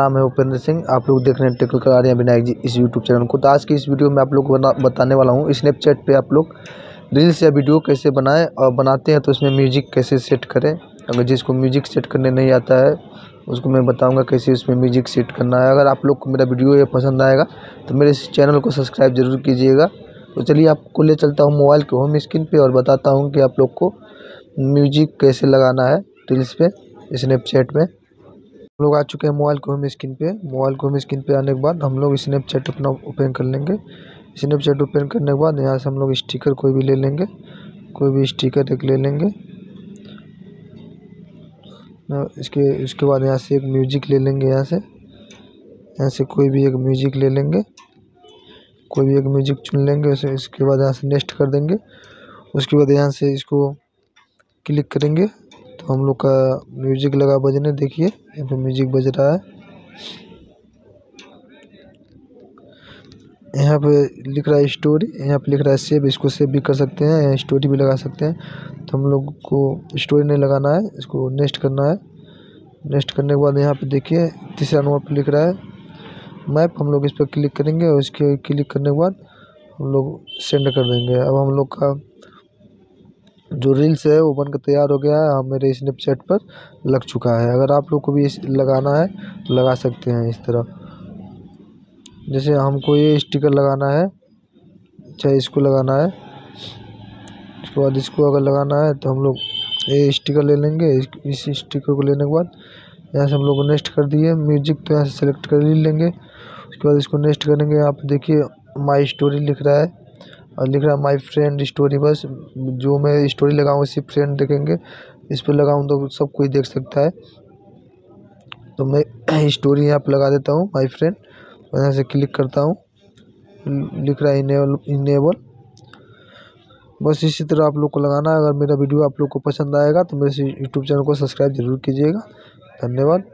नाम है उपेंद्र सिंह। आप लोग देख रहे हैं टेक्निकल आर्या विनायक जी इस यूट्यूब चैनल को। तो आज की इस वीडियो में आप लोग बताने वाला हूँ स्नैपचैट पे आप लोग रील्स या वीडियो कैसे बनाएँ और बनाते हैं तो उसमें म्यूज़िक कैसे सेट करें। अगर जिसको म्यूज़िक सेट करने नहीं आता है, उसको मैं बताऊँगा कैसे उसमें म्यूज़िक सेट करना है। अगर आप लोग को मेरा वीडियो ये पसंद आएगा तो मेरे इस चैनल को सब्सक्राइब ज़रूर कीजिएगा। तो चलिए आपको ले चलता हूँ मोबाइल के होम स्क्रीन पे और बताता हूँ कि आप लोग को म्यूज़िक कैसे लगाना है रील्स पे स्नैपचैट में लोग आ चुके हैं मोबाइल को होम स्क्रीन पे। मोबाइल को होम स्क्रीन पे आने के बाद हम लोग स्नैपचैट अपना ओपन कर लेंगे। स्नैपचैट ओपन करने के बाद यहाँ से हम लोग स्टिकर कोई भी ले लेंगे। कोई भी स्टिकर एक ले लेंगे। इसके इसके बाद यहाँ से एक म्यूज़िक ले लेंगे यहाँ से। यहाँ से कोई भी एक म्यूज़िक ले लेंगे। कोई भी एक म्यूज़िक चुन लेंगे, उसे, इसके बाद यहाँ से नेक्स्ट कर देंगे। उसके बाद यहाँ से इसको क्लिक करेंगे। तो हम लोग का म्यूज़िक लगा बजने, देखिए, यहाँ पे म्यूज़िक बज रहा है। यहाँ पे लिख रहा है स्टोरी यहाँ पे लिख रहा है सेव इसको सेव भी कर सकते हैं, यहाँ स्टोरी भी लगा सकते हैं। तो हम लोग को स्टोरी नहीं लगाना है, इसको नेक्स्ट करना है। नेक्स्ट करने के बाद यहाँ पे देखिए, तीसरा नंबर पे लिख रहा है मैप हम लोग इस पर क्लिक करेंगे, और इसके क्लिक करने के बाद हम लोग सेंड कर देंगे। अब हम लोग का जो रील्स है, वो बनकर तैयार हो गया है। हम मेरे स्नैपचैट पर लग चुका है। अगर आप लोग को भी लगाना है तो लगा सकते हैं इस तरह। जैसे हमको ये स्टिकर लगाना है, चाहे इसको लगाना है। उसके बाद इसको अगर लगाना है तो हम लोग ये स्टिकर ले लेंगे। इस स्टिकर को लेने के बाद यहाँ से हम लोग नेक्स्ट कर दिए। म्यूज़िक तो यहाँ से सेलेक्ट कर ही लेंगे। उसके बाद इसको नेक्स्ट करेंगे। यहाँ पे देखिए माई स्टोरी लिख रहा है। और लिख रहा है माई फ्रेंड स्टोरी बस, जो मैं स्टोरी लगाऊँ, उसी फ्रेंड देखेंगे। इस पर लगाऊँ तो सब कोई देख सकता है। तो मैं स्टोरी यहाँ पर लगा देता हूँ माई फ्रेंड यहाँ से क्लिक करता हूँ। लिख रहा है इनेबल इनेबल बस इसी तरह आप लोग को लगाना है। अगर मेरा वीडियो आप लोग को पसंद आएगा तो मेरे यूट्यूब चैनल को सब्सक्राइब ज़रूर कीजिएगा। धन्यवाद।